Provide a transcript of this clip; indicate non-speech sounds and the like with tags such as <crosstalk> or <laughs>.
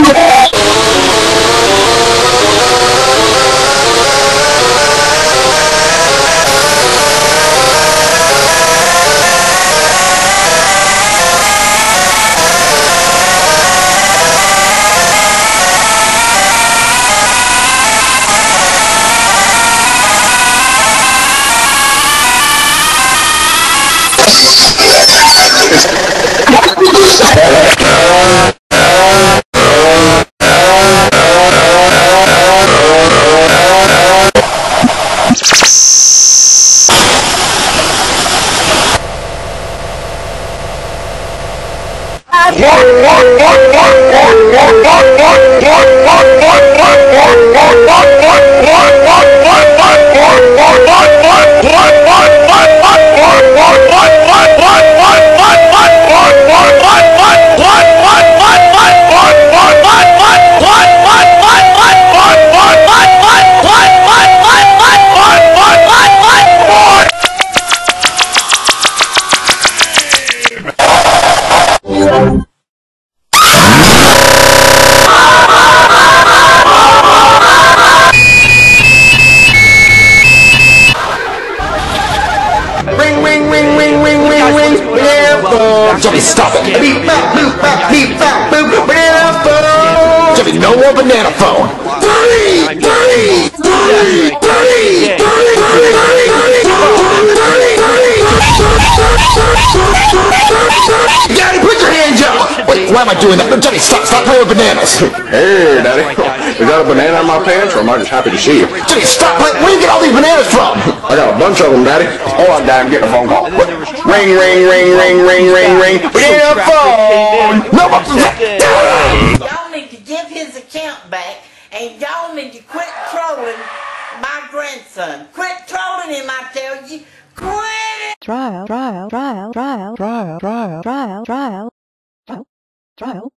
Yeah. What? Johnny, stop it. Beep, bop, boop, bop, beep, bop, boop. Careful. Johnny, no more banana phone. Dirty, dirty, dirty, dirty, dirty, dirty, dirty, Daddy, put your hands up. Wait, why am I doing that? Johnny, stop, stop playing with bananas. Hey, Daddy. <laughs> Is that a banana in my pants, or am I just happy to see you? Johnny, stop playing. I got a bunch of them, Daddy. Hold on, Dad. I'm getting a phone call. Ring, ring, ring, ring, ring, ring, ring. Banana phone. No, but... Y'all need to give his account back, and y'all need to quit trolling my grandson. Quit trolling him, I tell you. Quit it! trial, trial, trial, trial, trial, trial, trial, trial, trial, trial.